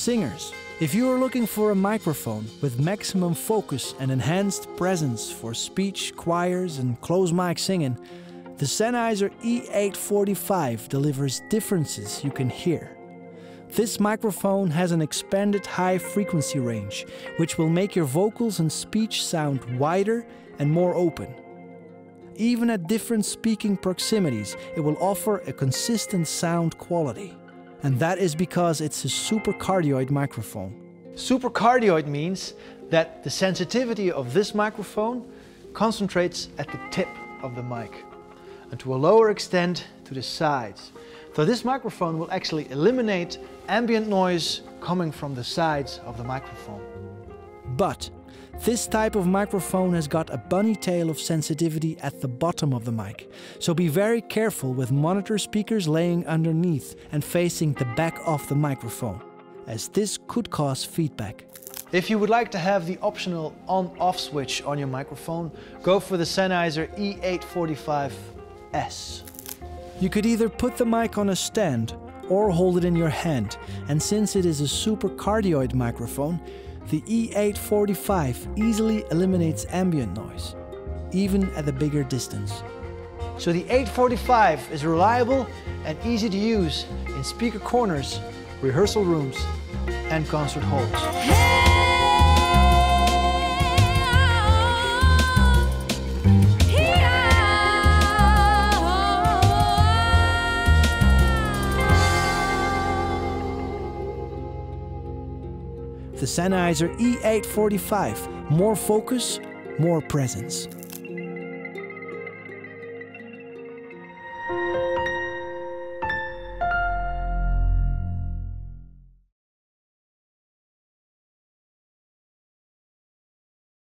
Singers, if you are looking for a microphone with maximum focus and enhanced presence for speech, choirs, and close mic singing, the Sennheiser E845 delivers differences you can hear. This microphone has an expanded high frequency range, which will make your vocals and speech sound wider and more open. Even at different speaking proximities, it will offer a consistent sound quality and that is because it's a supercardioid microphone. Supercardioid means that the sensitivity of this microphone concentrates at the tip of the mic and to a lower extent to the sides. So this microphone will actually eliminate ambient noise coming from the sides of the microphone. But this type of microphone has got a bunny tail of sensitivity at the bottom of the mic, so be very careful with monitor speakers laying underneath and facing the back of the microphone, as this could cause feedback. If you would like to have the optional on-off switch on your microphone, go for the Sennheiser E845S. You could either put the mic on a stand or hold it in your hand, and since it is a super cardioid microphone, the E845 easily eliminates ambient noise, even at a bigger distance. So the 845 is reliable and easy to use in speaker corners, rehearsal rooms and concert halls. The Sennheiser E845. More focus, more presence.